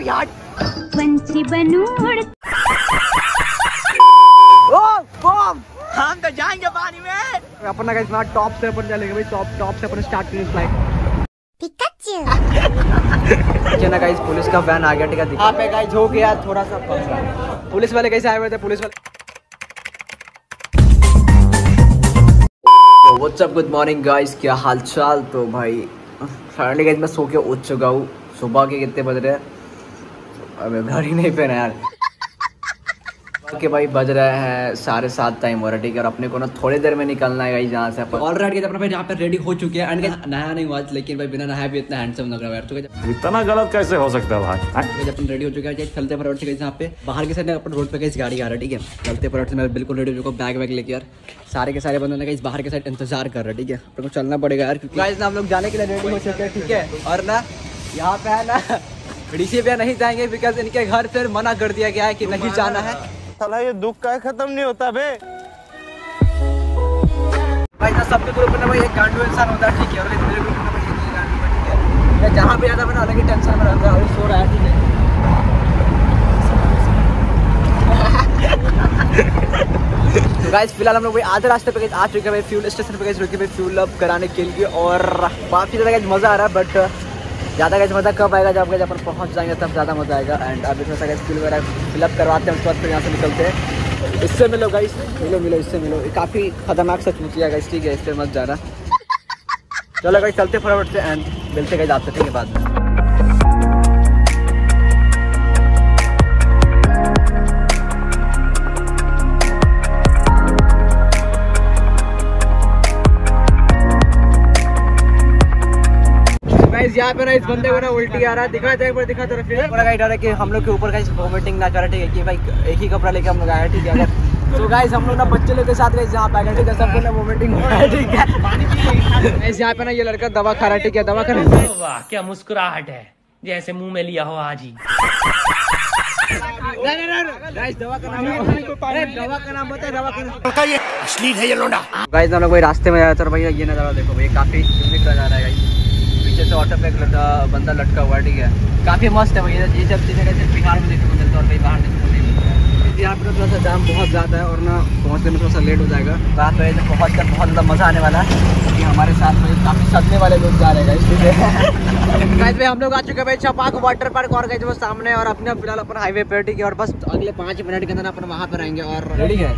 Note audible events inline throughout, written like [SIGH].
पंछी बनू हम तो जाएँगे पानी में। अपना गाइस ना टॉप से अपन चलेंगे भाई टॉप टॉप से अपन स्टार्ट करेंगे फ़्लाइट गाइस पुलिस का वैन आ गया ठीक है यहाँ पे गाइस हो गया थोड़ा सा। पुलिस वाले कैसे आए हुए थे? पुलिस वाले तो व्हाट्सअप गुड मॉर्निंग गाइस क्या हाल चाल तो भाई फाइनली गाइस मैं सो के उठ चुका हूँ। सुबह के कितने बज रहे हैं? अबे ही नहीं पहना यार। के भाई बज रहे हैं साढ़े सात टाइम हो रहा है ठीक है? और अपने को ना थोड़ी देर में निकलना है गाइस जहाँ से अपन। ऑलरेडी अपना भाई यहाँ पे रेडी हो चुके हैं एंड नया नहीं हुआ लेकिन भाई बिना नहाए भी इतना हैंडसम लग रहा है यार। तो इतना गलत कैसे हो सकता है भाई जब अपन रेडी हो चुके हैं चलते फटाफट से यहाँ पे। बाहर की साइड अपन रोड पे कहीं गाड़ी आ रहा है ठीक है? चलते फटाफट से मैं बिल्कुल रेडी हो चुका हूँ बैग वैग लेके यार। सारे के सारे बंदे ने कहीं बाहर के साइड इंतज़ार कर रहा है ठीक है? अपन को चलना पड़ेगा यार क्योंकि हम लोग जाने के लिए रेडी हो चुके हैं ठीक है? और ना यहाँ पे है ना ऋषि भैया नहीं जाएँगे बिकॉज़ इनके घर फिर मना कर दिया गया है कि नहीं जाना है। साला ये दुख का खत्म नहीं होता बे। भाई ना सबके ग्रुप में भाई एक गांडू इंसान होता है ठीक है और एक मेरे ग्रुप में भाई एक गांडू है ठीक है। मैं जहाँ भी आता मैं अलग ही टेंशन में रहता है और सो रहा है ठीक है। तो गाइस फ़िलहाल हम लोग भाई आधे रास्ते पे आ चुके हैं भाई फ्यूल स्टेशन पे गए रुके भाई फ्यूल अप कराने के लिए और काफ़ी ज़्यादा मज़ा आ रहा है बट ज़्यादा कैसे मज़ा कब आएगा जब अपन पहुँच जाएँगे, तब ज़्यादा मज़ा आएगा। एंड अभी थोड़ा सा स्किल फ्यूल वगैरह फिलअप करवाते हैं, उसके बाद फिर यहाँ से निकलते हैं। इससे मिलो गाइस मिलो मिलो, इससे मिलो। काफ़ी खतरनाक सच मुचिया गाइस ठीक है इससे मत जाना। चलो गाइस चलते फटाफट से एंड मिलते गए ठीक है, बाद में। गाइस यहाँ पे ना इस बंदे को ना उल्टी आ रहा है। दिखा जाए पर दिखा तरफ़ फिर पूरा गाइड आ है कि हम लोग के ऊपर गाइस वोमिटिंग ना करे ठीक है? कि भाई एक ही कपड़ा लेके हम लोग आए हैं, ठीक है? अगर तो गाइस हम लोग ना बच्चे लोग के साथ गाइस जहाँ पे ठीक है? सबको ना वोमिटिंग हो रहा है ठीक है? गाइस यहाँ पे ना ये लड़का दवा खा रहा है ठीक है? दवा खा रहा है। वाह क्या मुस्कुराहट है। जैसे मुँह में लिया हो आज ही। गाइस दवा का नाम अरे दवा का नाम बता दवा का नाम। अश्लील है ये लोंडा। गाइस हम लोग भाई रास्ते में आया था और भैया ये नज़ारा देखो भाई काफ़ी यूनिक नज़ारा है गाइस पीछे से ऑटो पे लड़का बंदा लटका हुआ ठीक है। काफ़ी मस्त है भैया ये सब चीज़ें कैसे बिहार में देखने को मिलता है और भाई बाहर देखने को नहीं मिलता है। यहाँ पे ना थोड़ा सा जाम बहुत ज़्यादा है और ना पहुँचने में थोड़ा सा लेट हो जाएगा। रात में ऐसे पहुँच कर बहुत ज़्यादा मज़ा आने वाला है। क्योंकि हमारे साथ में काफ़ी सदने वाले लोग जा रहे हैं इसलिए गाइस भाई हम लोग आ चुके हैं भाई छपाक वाटर पार्क और गए वो सामने और अपने फ़िलहाल अपन हाईवे पे ठीक है और बस अगले पाँच मिनट के अंदर अपन वहाँ पर आएँगे और रेडी है?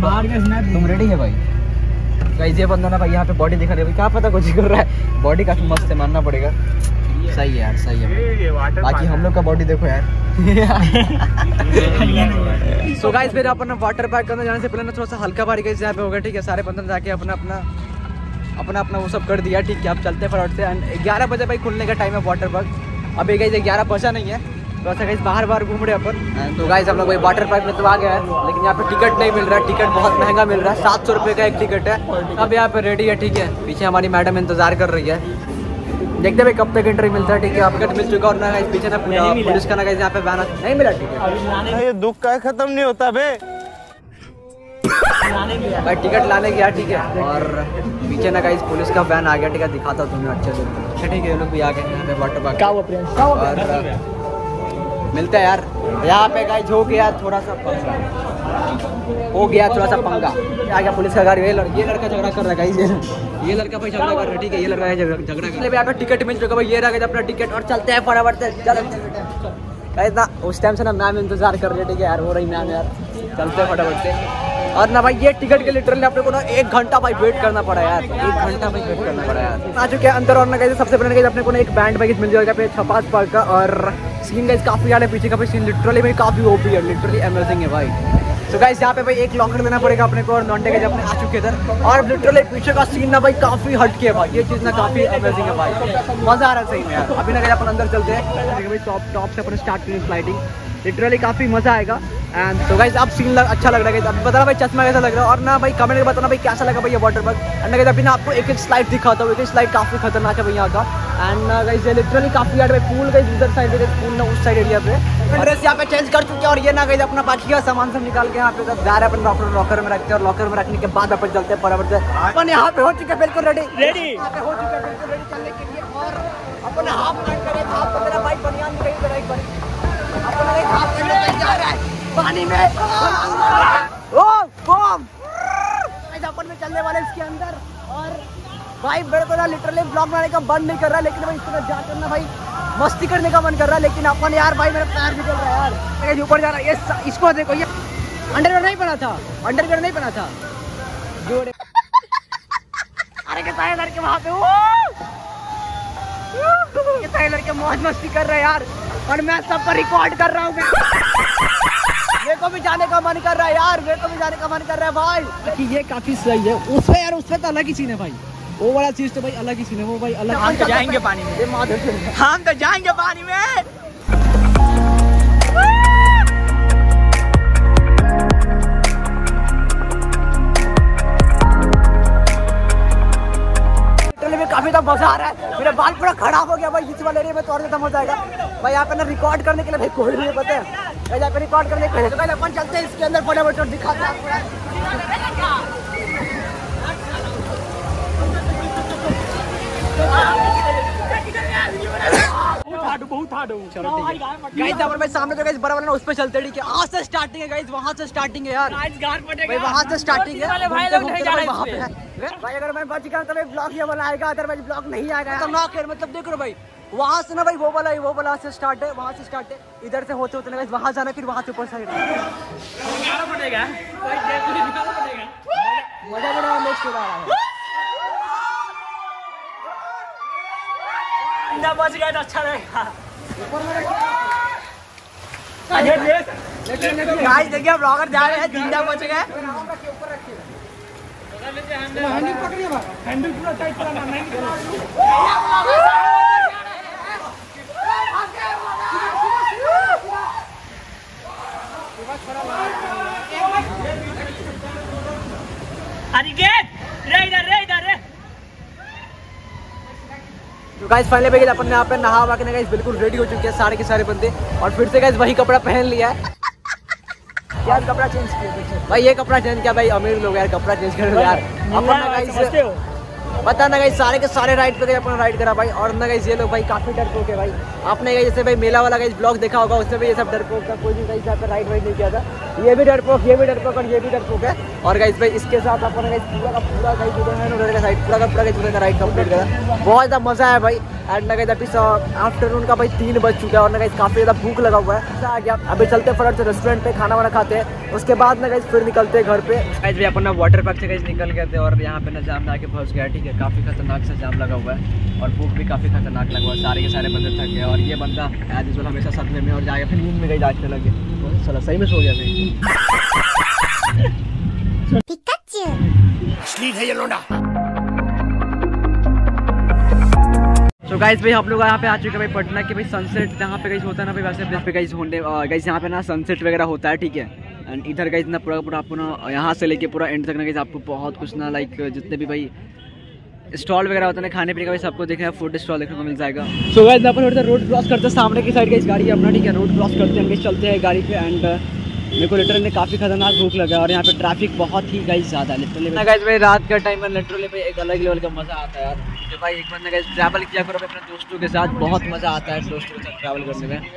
बाहर का तुम रेडी है भाई? गाइस ये बंदा ना भाई यहाँ पे बॉडी दिखा रही भाई क्या पता कुछ कर रहा है। बॉडी काफ़ी मस्त है मानना पड़ेगा। सही है यार सही है। बाकी हम लोग का बॉडी देखो यार। [LAUGHS] सो गाइस फिर अपन वाटर पार्क अंदर जाने से पहले ना थोड़ा सा हल्का बारी गाइस यहाँ पे होगा ठीक है? सारे बंदन जाके अपना अपना अपना अपना वो सब कर दिया ठीक है? अब चलते हैं फटाफट से। एंड ग्यारह बजे भाई खुलने का टाइम है वाटर पार्क अभी गाइस ग्यारह बजा नहीं है। तो ऐसा गाइस बाहर बाहर घूम रहे अपन। तो गाइस हम लोग भाई वाटर पार्क में तो आ गया है लेकिन यहाँ पे टिकट नहीं मिल रहा है। टिकट बहुत महँगा मिल रहा है। सात सौ रुपये का एक टिकट है। अब यहाँ पे रेडी है ठीक है। पीछे हमारी मैडम इंतज़ार कर रही है। देखते हैं भाई कब तक एंट्री मिलता है ठीक है। अब टिकट मिल चुका और ना गाइस पीछे ना पुलिस का ना गाइस यहाँ पे बैन नहीं मिला टिकट ये दुख का खत्म नहीं होता बे। भाई टिकट लाने गया ठीक है। और पीछे ना गाइस पुलिस का वैन आ गया ठीक है। दिखाता हूँ तुम्हें अच्छे से। अच्छा ठीक है ये लोग भी आ गए यहाँ पे वाटर पार्क और मिलता है यार। यहाँ पे गाइस हो गया थोड़ा सा पंगा। हो गया थोड़ा सा पंगा। आ गया पुलिस का गाड़ी ये लड़का ये लड़का झगड़ा कर रहा है गाइस ये। लड़का भाई झगड़ा कर रहा है, ठीक है, ये लड़का झगड़ा कर रहा है। टिकट मिल चुका भाई। ये रहा अपना टिकट और चलते हैं फटाफट से। चलो। गाइस ना, उस टाइम से ना मैम इंतज़ार कर रही ठीक है यार। हो रही मैम यार। चलते हैं फटाफट से। और ना भाई, ये टिकट के लिटरली अपने को ना एक घंटा भाई वेट करना पड़ा यार। एक घंटा भाई वेट करना पड़ा यार। आ चुके अंदर और ना गए सबसे पहले ना अपने को ना एक बैंड बैग मिल जाएगा पे छपास पार्क का और सीन गाइस काफ़ी यार पीछे का सीन लिटरली भाई काफ़ी ओपी है लिटरली अमेजिंग है भाई। तो गाइस यहाँ पे भाई एक लॉकर लेना पड़ेगा अपने को और नॉन्टे के अपने आ चुके इधर। और लिटरली पीछे का सीन ना भाई काफ़ी हटके है भाई। ये चीज़ ना काफ़ी अमेजिंग है भाई। मज़ा आ रहा है सही में यार। अभी ना गए अपन अंदर चलते हैं। भाई टॉप टॉप से अपन स्टार्ट करें स्लाइडिंग लिटरली काफ़ी मज़ा आएगा। एंड तो गाइस अब सीन लग, अच्छा लग रहा है। अब बताना भाई चश्मा कैसा लग रहा है। और ना भाई कमेंट में बताना भाई कैसा लगा भाई ये वाटर पार्क एंड अभी ना आपको एक एक स्लाइड दिखाता हूँ। एक एक स्लाइड काफ़ी खतरनाक है भाई यहाँ का। एंड गाइज़ लिटरली काफ़ी यार पूल गई उधर साइड एरिया पूल ना उस साइड एरिया पे। ड्रेस यहाँ पे चेंज कर चुके और ये ना गई अपना बाकी का सामान सब निकाल के यहाँ पे उधर जा रहे अपन लॉकर लॉकर में रखते हैं और लॉकर में रखने के बाद अपन चलते हैं बराबर से। अपन यहाँ पे हो चुके बिल्कुल रेडी रेडी यहाँ पे हो चुके बिल्कुल रेडी चलने के लिए और अपन हाफ़ पैंट करे हाफ़ मेरा बाइक बनियान गई मेरा एक बनी। पानी में। ओ बम अपन में चलने वाले इसके अंदर और भाई, मेरे को ना लिटरली ब्लॉग बनाने का मन नहीं कर रहा, लेकिन भाई इसके जा करना भाई, मस्ती करने का मन कर रहा, लेकिन अपन यार भाई, मेरा पैर निकल रहा है यार। ऊपर जा रहा है इसको देखो, ये अंडरवेयर नहीं बना था अंडरवेयर नहीं बना था। जोड़े। अरे कितना है लड़के वहाँ पे कितना है लड़के मौज मस्ती कर रहे हैं यार, और मैं सब पर रिकॉर्ड कर रहा हूँ मेरे को भी जाने का मन कर रहा है यार, मेरे को भी जाने का मन कर रहा है भाई। ये काफ़ी सही है, उसमें यार, उसमें तो अलग ही सीन है भाई। वो वाला चीज़ तो भाई अलग ही सीन है वो भाई अलग हम तो जाएँगे पानी में। हम तो जाएँगे पानी में। लिटरली में काफ़ी ज़्यादा मज़ा आ रहा है। मेरा बाल पूरा खराब हो गया भाई इस वाले एरिया में तो और ज़्यादा मज़ा आएगा। भाई यहाँ पे ना रिकॉर्ड करने के लिए भाई कोई नहीं पता है। भाई यहाँ पे रिकॉर्ड करने के लिए तो पहले अपन चलते हैं इसके अंदर फटाफट दिखाते हैं। गाइस अपन भाई सामने जो गाइस बड़ा वाला उस पे चलते हैं, ठीक है? आज से स्टार्टिंग है गाइस वहाँ से स्टार्टिंग है यार। भाई वहाँ से स्टार्टिंग है। घूमते घूमते भाई वहाँ पे भाई अगर मैं बच गया तो भाई ब्लॉग ये वाला आएगा अदरवाइज़ ब्लॉग नहीं आएगा तो ना कर मतलब देख लो भाई। वहाँ से ना भाई वो वाला वो वाला से स्टार्ट है वहाँ से स्टार्ट है। इधर से होते होते ना गाइस वहाँ जाना फिर वहाँ से ऊपर साइड मज़ा बड़ा नेक्स्ट हो रहा है। बच गए तो अच्छा रहेगा गाइस देखिए ब्लॉगर जा रहे हैं ज़िंदा बच गए। अनिकेत रे इधर रे इधर रे तो गाइस फाइनली भाई अपन यहाँ पे नहा वहा के गाइस बिल्कुल रेडी हो चुके हैं सारे के सारे बंदे। और फिर से गाइस वही कपड़ा पहन लिया है। यार कपड़ा चेंज किया भाई ये कपड़ा चेंज किया भाई अमीर लोग यार कपड़ा चेंज करो यार। अपन गाइस पता ना गाइस सारे के सारे राइड पे गए अपना राइड करा भाई। और ना गाइस ये लोग भाई काफ़ी डरपोक है भाई। आपने गाइस जैसे भाई मेला वाला गाइस ब्लॉग देखा होगा उसमें भी ये सब डरपोक था। कोई भी गाइस यहाँ पे राइड वाइड नहीं किया था। ये भी डरपोक, ये भी डरपोक और ये भी डरपोक है। और गाइस भाई, इसके साथ अपन गाइस पूरा का पूरा गाइस उधर है उधर का साइड पूरा का पूरा गाइस उधर का राइड कंप्लीट करा। बहुत ज़्यादा मज़ा आया भाई। एंड ना गाइस अभी आफ्टरनून का भाई तीन बज चुका है और ना गाइस काफ़ी ज़्यादा भूख लगा हुआ है। आ गया। अभी चलते हैं फटाफट से रेस्टोरेंट पे, खाना वाना खाते हैं। उसके बाद ना गाइस फिर निकलते हैं घर पे। गाइस भी अपन वाटर पार्क से गाइस निकल गए थे और यहाँ पे ना जाम आके फंस गया, ठीक है? काफ़ी खतरनाक से जाम लगा हुआ है और भूख भी काफ़ी खतरनाक लगा हुआ है। सारे के सारे बंदे थक गए और ये बंदा एज यूजल हमेशा सदमे में और जाके फिर नींद में गई जागने लगे। सही में सो गया भाई। पिकाचू तो गाइस भाई हम लोग यहाँ पे आ चुके हैं भाई पटना के भाई सनसेट जहाँ पे गाइस होता है ना भाई वैसे पे गाइस होने गाइस यहाँ पे ना सनसेट वगैरह होता है ठीक है? एंड इधर गाइस ना पूरा पूरा आपको ना यहाँ से लेके पूरा एंड तक ना गाइस आपको बहुत कुछ ना लाइक जितने भी भाई स्टॉल वगैरह होता है ना खाने पीने का भी सबको देखना फ़ूड स्टॉल देखने को मिल जाएगा। सो गाइस अपन उधर रोड क्रॉस करते हैं सामने की साइड का इस गाड़ी अपना ठीक है? रोड क्रॉस करते हैं हम चलते हैं गाड़ी पे एंड मेरे को लिटरली काफ़ी खतरनाक भूख लगा और यहाँ पे ट्रैफ़िक बहुत ही गाइस ज़्यादा लिटरली गाइस भाई, रात का टाइम में लिटरली भाई, एक अलग लेवल का मज़ा आता है यार। जो भाई, एक बार ना गाइस ट्रैवल किया करो अपने दोस्तों के साथ, बहुत मज़ा आता है दोस्तों के साथ ट्रैवल करने में।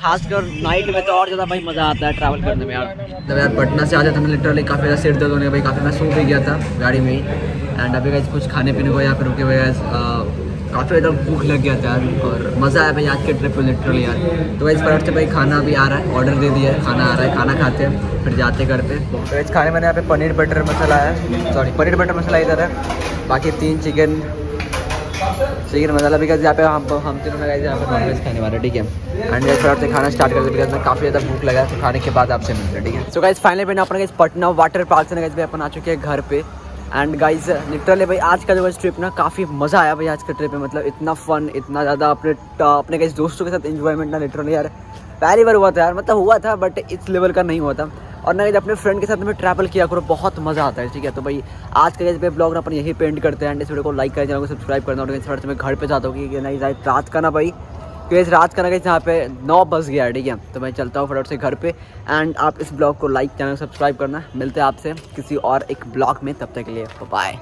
खासकर नाइट में तो और ज़्यादा भाई मज़ा आता है ट्रैवल करने में यार। जब यार पटना से आते थे लिटरली काफ़ी ज़्यादा सिर दर्द होने भाई, काफ़ी मैं सो भी गया था गाड़ी में ही। एंड अभी गाइस कुछ खाने पीने को यहाँ पे रुके हुए काफ़ी ज़्यादा भूख लग गया था यार, और मज़ा आया भाई आज के ट्रिप लिटरली यार। तो गाइस फटाफट से भाई खाना अभी आ रहा है ऑर्डर दे दिया है, खाना आ रहा है, खाना खाते हैं, फिर जाते करते तो गाइस खाने मैंने यहाँ पे पनीर बटर मसाला है सॉरी पनीर बटर मसाला इधर है। बाकी तीन चिकन चिकन मसाला बिकॉज़ यहाँ पे हम हम तीनों गाइस यहाँ पे नॉन वेज खाने वाले, ठीक है। एंड फटाफट से खाना स्टार्ट करते बिकॉज़ मैं काफ़ी ज़्यादा भूख लगा तो खाने के बाद आपसे मिलते हैं, ठीक है। सो गाइस फाइनली मैंने अपना पटना वाटर पार्क से गाइस भाई अपन आ चुके हैं घर पे। एंड गाइज़ लिटरली भाई, आज का जो है ट्रिप ना, काफ़ी मज़ा आया भाई आज का ट्रिप में। मतलब इतना फन इतना ज़्यादा अपने अपने गाइस दोस्तों के साथ इन्जॉयमेंट ना लिटरली यार, पहली बार हुआ था यार। मतलब हुआ था बट इस लेवल का नहीं हुआ था। और ना अपने फ्रेंड के साथ में ट्रैवल किया करो, बहुत मज़ा आता है, ठीक है? तो भाई, आज का गाइस ब्लॉग अपन यही पेंट करते हैं। एंड इस वीडियो को लाइक करें चैनल को सब्सक्राइब करना। और मैं घर पे जाता हूँ कि नहीं, रात का ना भाई। क्योंकि इस रात का ना कहीं यहाँ पे नौ बज गया ठीक है? तो मैं चलता हूँ फटाफट से घर पे। एंड आप इस ब्लॉग को लाइक चैनल सब्सक्राइब करना। मिलते हैं आपसे किसी और एक ब्लॉग में। तब तक के लिए बाय